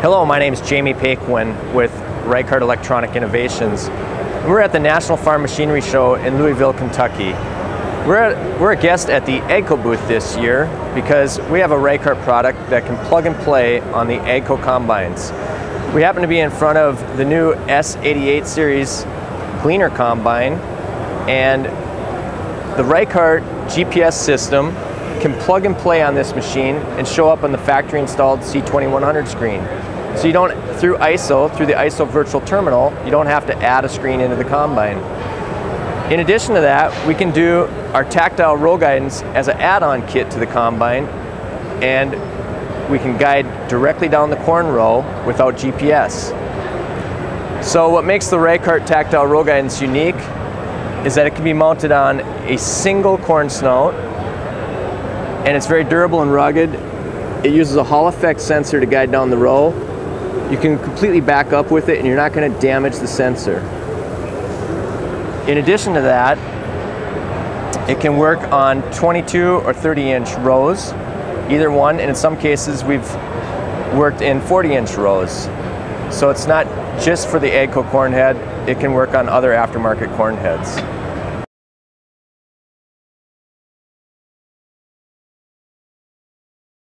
Hello, my name is Jayme Paquin with Reichhardt Electronic Innovations. We're at the National Farm Machinery Show in Louisville, Kentucky. We're, we're a guest at the AGCO booth this year because we have a Reichhardt product that can plug and play on the AGCO combines. We happen to be in front of the new S88 series Gleaner combine and the Reichhardt GPS system can plug and play on this machine and show up on the factory installed C2100 screen. So you don't, through ISO, through the ISO virtual terminal, you don't have to add a screen into the combine. In addition to that, we can do our tactile row guidance as an add-on kit to the combine and we can guide directly down the corn row without GPS. So what makes the Reichhardt tactile row guidance unique is that it can be mounted on a single corn snout and it's very durable and rugged. It uses a Hall effect sensor to guide down the row. You can completely back up with it and you're not going to damage the sensor. In addition to that, it can work on 22 or 30 inch rows, either one, and in some cases we've worked in 40 inch rows. So it's not just for the AGCO corn head, it can work on other aftermarket corn heads.